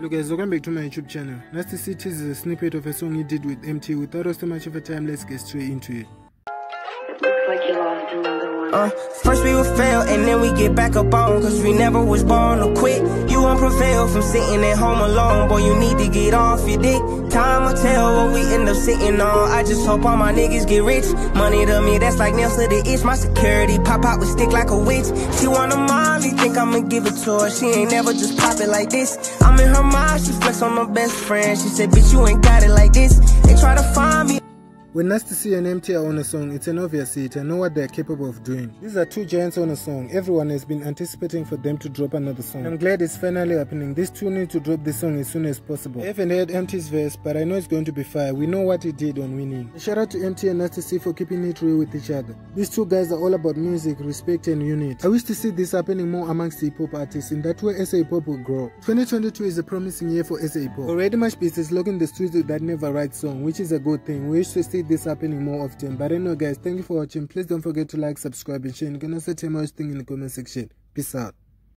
Look guys, welcome back to my YouTube channel. Nasty Cities is a snippet of a song he did with Emtee. Without wasting much of a time, let's get straight into it. Uh, first we would fail and then we get back up on Cause we never was born to quit Won't prevail from sitting at home alone. Boy, you need to get off your dick. Time will tell what we end up sitting on. I just hope all my niggas get rich. Money to me, that's like nails to the itch. My security pop out with stick like a witch. She want a molly, think I'ma give it to her. She ain't never just pop it like this. I'm in her mind, she flex on my best friend. She said, bitch, you ain't got it like this. They try When Nasty C and Emtee are on a song, it's an obvious hit and know what they're capable of doing. These are two giants on a song. Everyone has been anticipating for them to drop another song. I'm glad it's finally happening. These two need to drop this song as soon as possible. I haven't heard Emtee's verse, but I know it's going to be fire. We know what he did on winning. Shout out to Emtee and Nasty C for keeping it real with each other. These two guys are all about music, respect and unity. I wish to see this happening more amongst hip hop artists. In that way, SA hip hop will grow. 2022 is a promising year for SA hip hop. Already much beats is looking the studio that never writes song, which is a good thing. We wish to see this happening more often. But anyway guys, thank you for watching. Please don't forget to like, subscribe and share. And you can also tell me what you think in the comment section. Peace out.